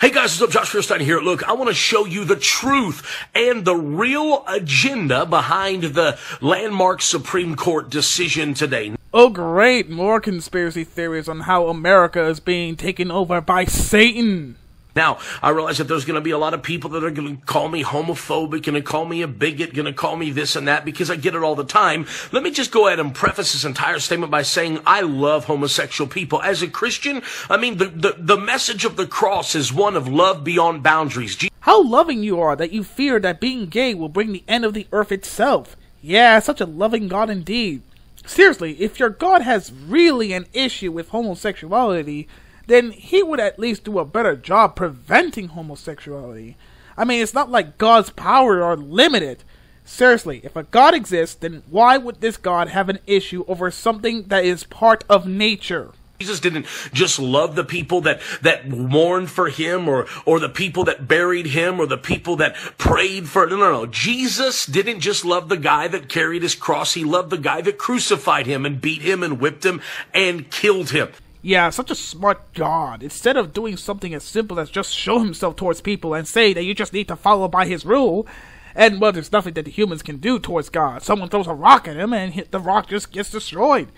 Hey guys, what's up? Josh Feuerstein here. Look, I want to show you the truth and the real agenda behind the landmark Supreme Court decision today. Oh great, more conspiracy theories on how America is being taken over by Satan. Now, I realize that there's going to be a lot of people that are going to call me homophobic, going to call me a bigot, going to call me this and that because I get it all the time. Let me just go ahead and preface this entire statement by saying I love homosexual people. As a Christian, I mean, the, the, the message of the cross is one of love beyond boundaries. How loving you are that you fear that being gay will bring the end of the earth itself. Yeah, such a loving God indeed. Seriously, if your God has really an issue with homosexuality, then he would at least do a better job preventing homosexuality. I mean, it's not like God's power are limited. Seriously, if a God exists, then why would this God have an issue over something that is part of nature? Jesus didn't just love the people that, that mourned for him or, or the people that buried him or the people that prayed for, no, no, no. Jesus didn't just love the guy that carried his cross. He loved the guy that crucified him and beat him and whipped him and killed him. Yeah, such a smart God. Instead of doing something as simple as just show himself towards people and say that you just need to follow by his rule, and well, there's nothing that the humans can do towards God. Someone throws a rock at him and the rock just gets destroyed.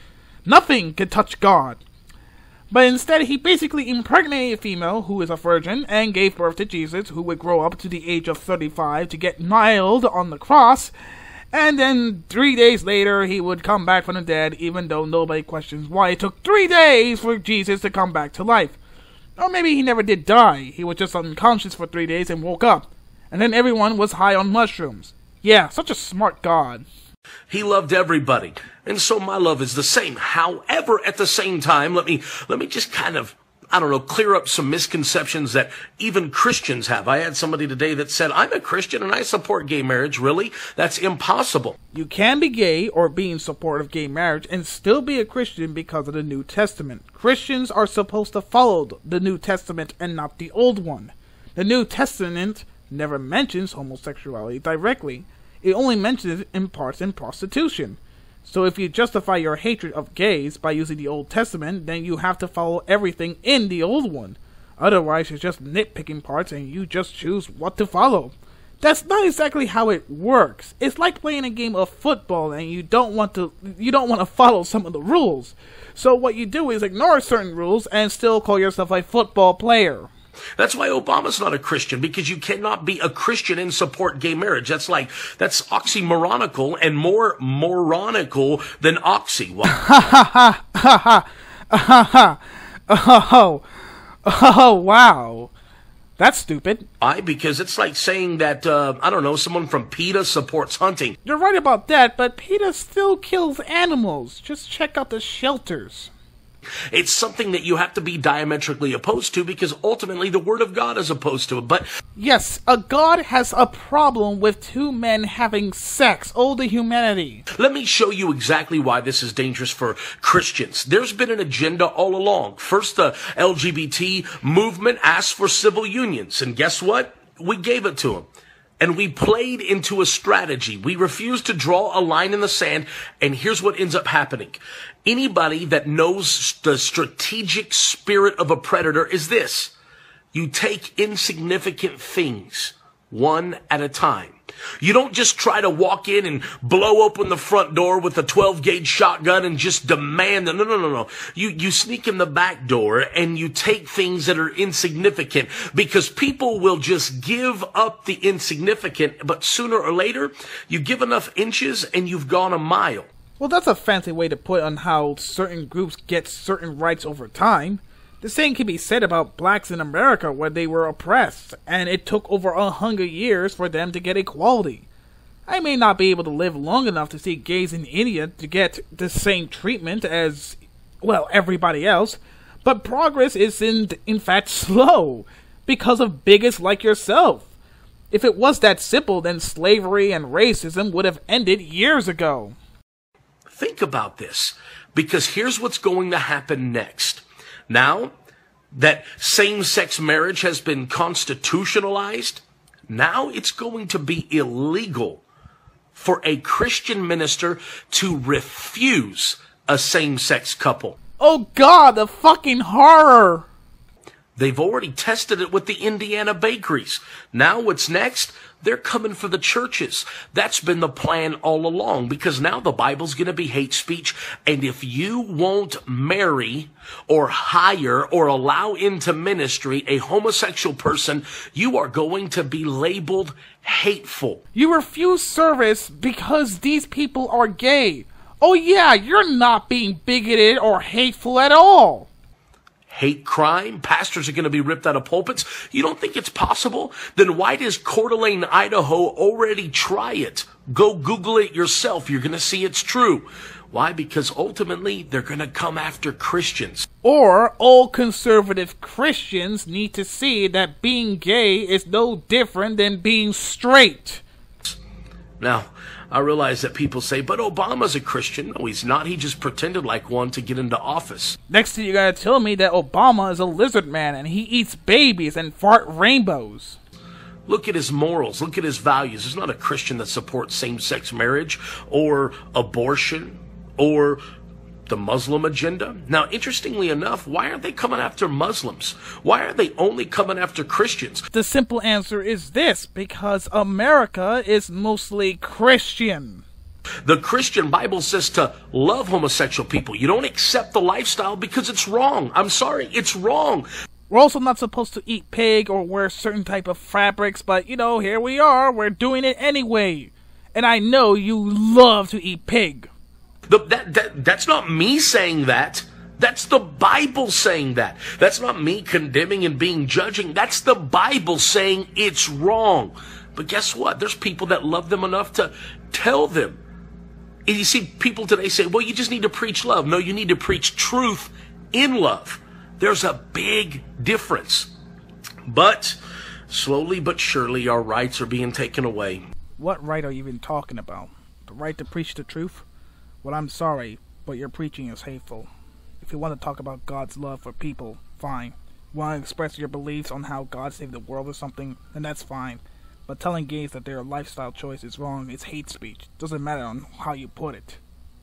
Nothing can touch God. But instead, he basically impregnated a female who is a virgin and gave birth to Jesus, who would grow up to the age of 35 to get nailed on the cross and then three days later, he would come back from the dead, even though nobody questions why it took three days for Jesus to come back to life. Or maybe he never did die, he was just unconscious for three days and woke up. And then everyone was high on mushrooms. Yeah, such a smart God. He loved everybody. And so my love is the same. However, at the same time, let me, let me just kind of I don't know, clear up some misconceptions that even Christians have. I had somebody today that said, I'm a Christian and I support gay marriage. Really? That's impossible. You can be gay or be in support of gay marriage and still be a Christian because of the New Testament. Christians are supposed to follow the New Testament and not the Old one. The New Testament never mentions homosexuality directly. It only mentions it in parts in prostitution. So if you justify your hatred of gays by using the Old Testament, then you have to follow everything in the Old one. Otherwise, you're just nitpicking parts and you just choose what to follow. That's not exactly how it works. It's like playing a game of football and you don't want to you don't want to follow some of the rules. So what you do is ignore certain rules and still call yourself a football player. That's why Obama's not a Christian, because you cannot be a Christian and support gay marriage. That's like, that's oxymoronical and more moronical than oxy. Ha ha ha ha ha ha ha Oh, oh, wow. That's stupid. Why? Because it's like saying that, uh, I don't know, someone from PETA supports hunting. You're right about that, but PETA still kills animals. Just check out the shelters. It's something that you have to be diametrically opposed to because ultimately the Word of God is opposed to it. But yes, a God has a problem with two men having sex. Oh, the humanity. Let me show you exactly why this is dangerous for Christians. There's been an agenda all along. First, the LGBT movement asked for civil unions. And guess what? We gave it to them and we played into a strategy. We refused to draw a line in the sand, and here's what ends up happening. Anybody that knows the strategic spirit of a predator is this. You take insignificant things one at a time. You don't just try to walk in and blow open the front door with a 12 gauge shotgun and just demand no, no, no, no. You, you sneak in the back door and you take things that are insignificant because people will just give up the insignificant, but sooner or later, you give enough inches and you've gone a mile. Well, that's a fancy way to put on how certain groups get certain rights over time. The same can be said about blacks in America where they were oppressed, and it took over a hundred years for them to get equality. I may not be able to live long enough to see gays in India to get the same treatment as, well, everybody else, but progress is in, in fact slow because of bigots like yourself. If it was that simple, then slavery and racism would have ended years ago. Think about this, because here's what's going to happen next. Now that same sex marriage has been constitutionalized, now it's going to be illegal for a Christian minister to refuse a same sex couple. Oh God, the fucking horror! They've already tested it with the Indiana bakeries. Now what's next? They're coming for the churches. That's been the plan all along because now the Bible's going to be hate speech. And if you won't marry or hire or allow into ministry a homosexual person, you are going to be labeled hateful. You refuse service because these people are gay. Oh yeah, you're not being bigoted or hateful at all hate crime. Pastors are going to be ripped out of pulpits. You don't think it's possible? Then why does Coeur d'Alene, Idaho already try it? Go Google it yourself. You're going to see it's true. Why? Because ultimately they're going to come after Christians. Or all conservative Christians need to see that being gay is no different than being straight. Now, I realize that people say, but Obama's a Christian. No, he's not. He just pretended like one to get into office. Next thing you gotta tell me that Obama is a lizard man and he eats babies and fart rainbows. Look at his morals. Look at his values. He's not a Christian that supports same sex marriage or abortion or the Muslim agenda? Now, interestingly enough, why aren't they coming after Muslims? Why are they only coming after Christians? The simple answer is this because America is mostly Christian. The Christian Bible says to love homosexual people. You don't accept the lifestyle because it's wrong. I'm sorry, it's wrong. We're also not supposed to eat pig or wear certain type of fabrics, but you know, here we are. We're doing it anyway. And I know you love to eat pig. The, that, that, that's not me saying that. That's the Bible saying that. That's not me condemning and being judging. That's the Bible saying it's wrong. But guess what? There's people that love them enough to tell them. And you see people today say, well, you just need to preach love. No, you need to preach truth in love. There's a big difference. But slowly but surely, our rights are being taken away. What right are you even talking about? The right to preach the truth? Well, I'm sorry, but your preaching is hateful. If you want to talk about God's love for people, fine. Want to express your beliefs on how God saved the world or something, then that's fine. But telling gays that their lifestyle choice is wrong is hate speech. Doesn't matter on how you put it.